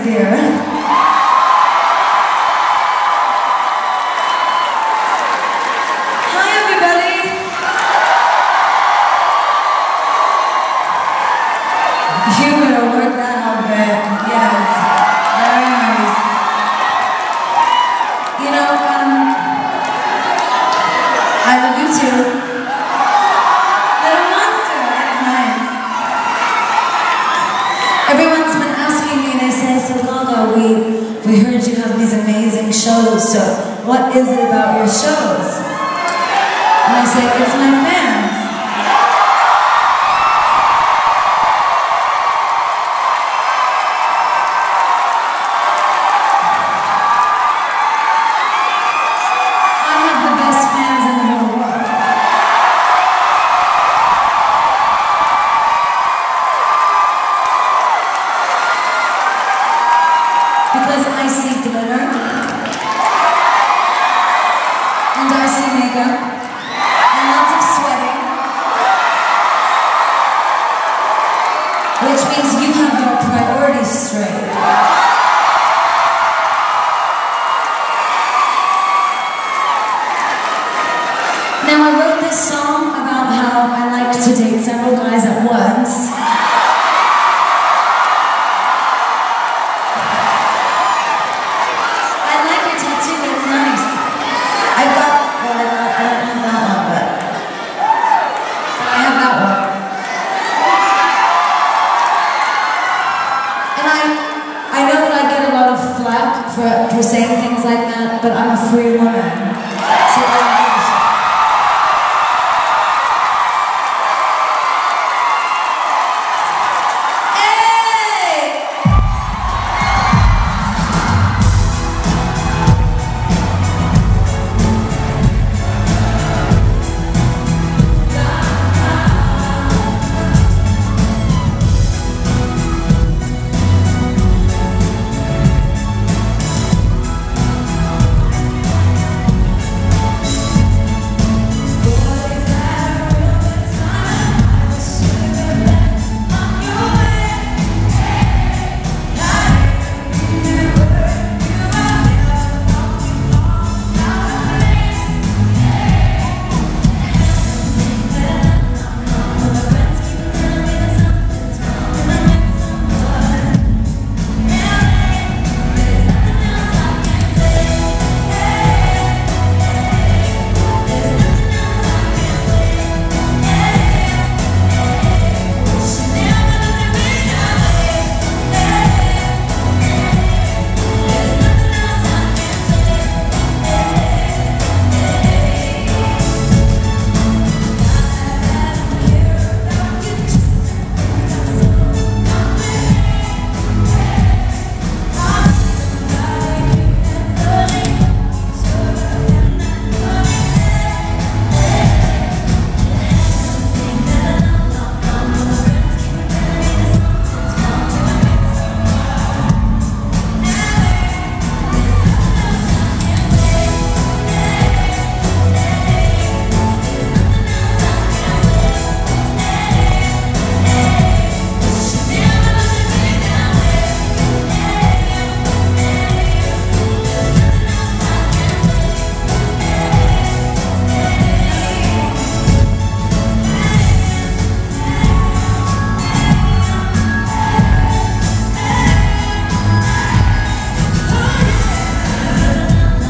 is here. Hi, everybody. You better work that out bit. Yes. Very nice. You know, um, I love you too. We, we heard you have these amazing shows, so what is it about your shows? And I say, it's my Because I see glitter. And I see makeup. And lots of sweating. Which means you have your priorities straight. Now I wrote this song about how I like to date several guys for, for saying things like that, but I'm a free woman.